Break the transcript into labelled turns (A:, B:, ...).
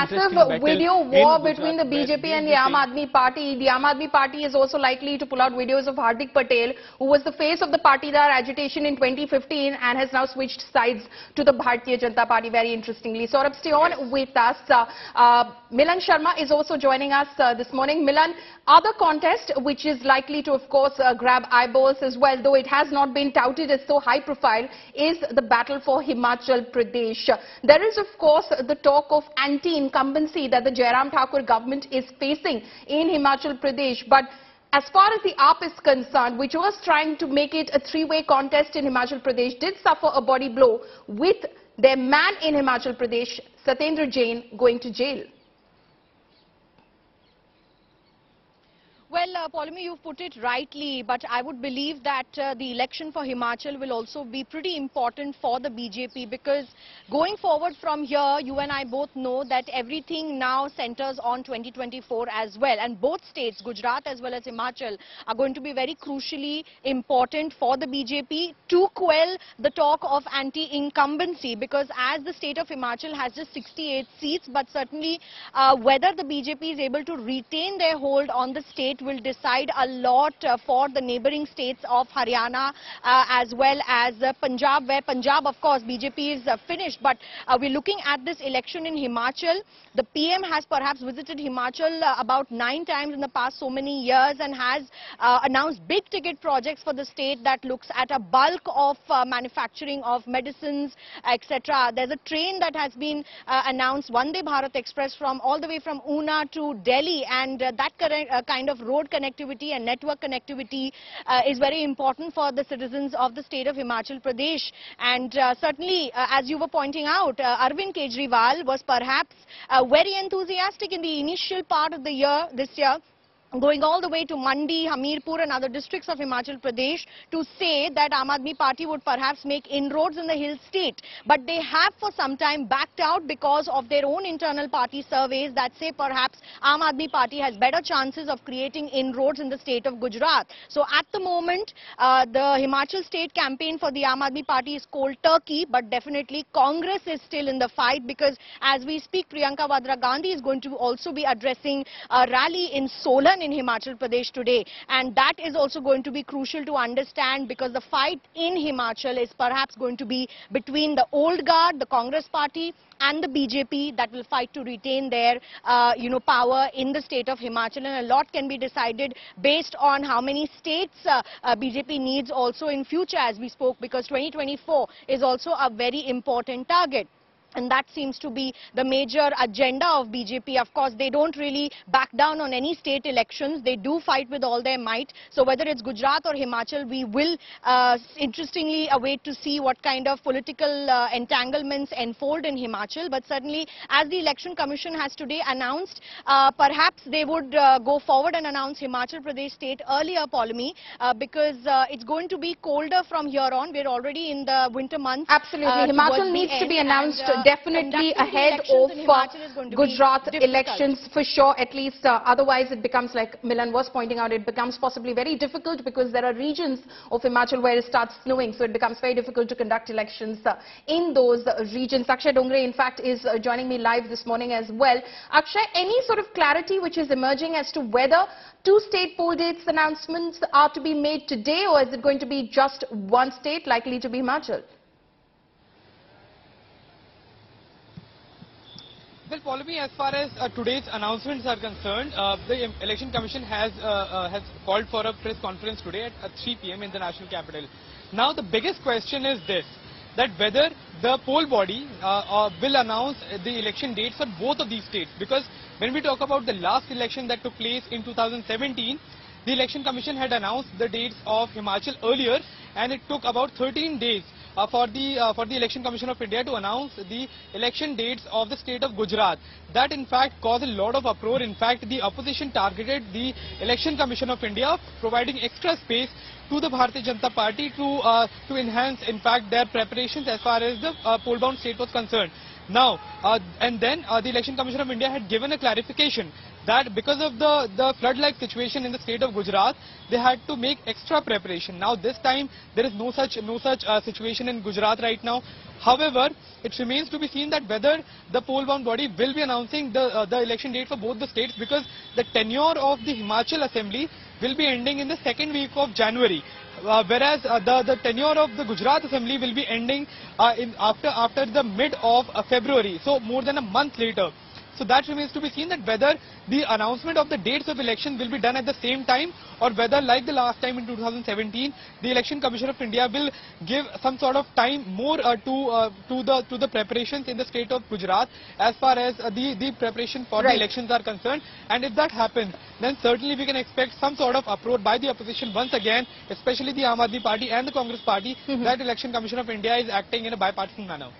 A: massive video war between the BJP and the Aam Aadmi Party. The Aam Aadmi Party is also likely to pull out videos of Hardik Patel, who was the face of the Patidar agitation in 2015 and has now switched sides to the Bharatiya Janata Party very interestingly. Saurabh, stay on with us. Uh, uh, Milan Sharma is also joining us uh, this morning. Milan, other contest which is likely to, of course, uh, grab eyeballs as well, though it has not been touted as so high profile, is the battle for Himachal Pradesh. There is, of course, the talk of anti-incumbency that the Jairam Thakur government is facing in Himachal Pradesh. But as far as the AAP is concerned, which was trying to make it a three-way contest in Himachal Pradesh, did suffer a body blow with their man in Himachal Pradesh, Satyendra Jain, going to jail.
B: Well, uh, you've put it rightly, but I would believe that uh, the election for Himachal will also be pretty important for the BJP because going forward from here, you and I both know that everything now centers on 2024 as well. And both states, Gujarat as well as Himachal, are going to be very crucially important for the BJP to quell the talk of anti-incumbency because as the state of Himachal has just 68 seats, but certainly uh, whether the BJP is able to retain their hold on the state will decide a lot uh, for the neighboring states of Haryana uh, as well as uh, Punjab, where Punjab, of course, BJP is finished. But we're looking at this election in Himachal. The PM has perhaps visited Himachal about nine times in the past so many years and has announced big ticket projects for the state that looks at a bulk of manufacturing of medicines, etc. There's a train that has been uh, announced, Vande Bharat Express, from all the way from Una to Delhi, and uh, that current, uh, kind of road connectivity and network connectivity uh, is very important for the citizens of the state of Himachal Pradesh. And uh, certainly, uh, as you were pointing out, uh, Arvind Kejriwal was perhaps uh, very enthusiastic in the initial part of the year, this year, going all the way to Mandi, Hamirpur and other districts of Himachal Pradesh to say that Aam Aadmi Party would perhaps make inroads in the hill state. But they have for some time backed out because of their own internal party surveys that say perhaps Aam Aadmi Party has better chances of creating inroads in the state of Gujarat. So at the moment, uh, the Himachal state campaign for the Aam Aadmi Party is cold turkey, but definitely Congress is still in the fight because as we speak, Priyanka Vadra Gandhi is going to also be addressing a rally in Solan in Himachal Pradesh today. And that is also going to be crucial to understand because the fight in Himachal is perhaps going to be between the old guard, the Congress party, and the BJP that will fight to retain their, uh, you know, power in the state of Himachal. And a lot can be decided based on how many states uh, uh, BJP needs also in future as we spoke because 2024 is also a very important target. And that seems to be the major agenda of BJP. Of course, they don't really back down on any state elections. They do fight with all their might. So whether it's Gujarat or Himachal, we will uh, interestingly await to see what kind of political uh, entanglements unfold in Himachal. But certainly, as the Election Commission has today announced, uh, perhaps they would uh, go forward and announce Himachal Pradesh state earlier, Poulomi, uh, because uh, it's going to be colder from here on. We're already in the winter months.
A: Absolutely. Himachal needs to be announced
B: and,
A: definitely ahead of uh,
B: Himachal is going to be
A: Gujarat elections for sure. At least uh, otherwise it becomes like Milan was pointing out, it becomes possibly very difficult because there are regions of Himachal where it starts snowing. So it becomes very difficult to conduct elections uh, in those regions. Akshay Dongre in fact is uh, joining me live this morning as well. Akshay, any sort of clarity which is emerging as to whether two state poll dates announcements are to be made today or is it going to be just one state likely to be Himachal?
C: Well, Poulomi as far as uh, today's announcements are concerned. Uh, the Election Commission has uh, uh, has called for a press conference today at, at 3 p.m. in the national capital. Now, the biggest question is this: that whether the poll body uh, uh, will announce the election dates for both of these states. Because when we talk about the last election that took place in 2017, the Election Commission had announced the dates of Himachal earlier, and it took about 13 days for the uh, for the Election Commission of India to announce the election dates of the state of Gujarat. That in fact caused a lot of uproar. In fact, the opposition targeted the Election Commission of India, providing extra space to the Bharatiya Janata Party to uh, to enhance in fact their preparations as far as the uh, poll bound state was concerned. Now, uh, and then uh, the Election Commission of India had given a clarification that because of the, the flood-like situation in the state of Gujarat, they had to make extra preparation. Now, this time there is no such no such uh, situation in Gujarat right now. However, it remains to be seen that whether the poll-bound body will be announcing the uh, the election date for both the states because the tenure of the Himachal Assembly will be ending in the second week of January. Uh, whereas uh, the, the tenure of the Gujarat Assembly will be ending uh, in after after the mid of uh, February, so more than a month later. So that remains to be seen that whether the announcement of the dates of election will be done at the same time or whether like the last time in 2017 the Election Commission of India will give some sort of time more uh, to uh, to the to the preparations in the state of Gujarat as far as uh, the the preparation for
A: Right.
C: the elections are concerned and if that happens then certainly we can expect some sort of approach by the opposition once again especially the Aam Aadmi Party and the Congress Party that Election Commission of India is acting in a bipartisan manner.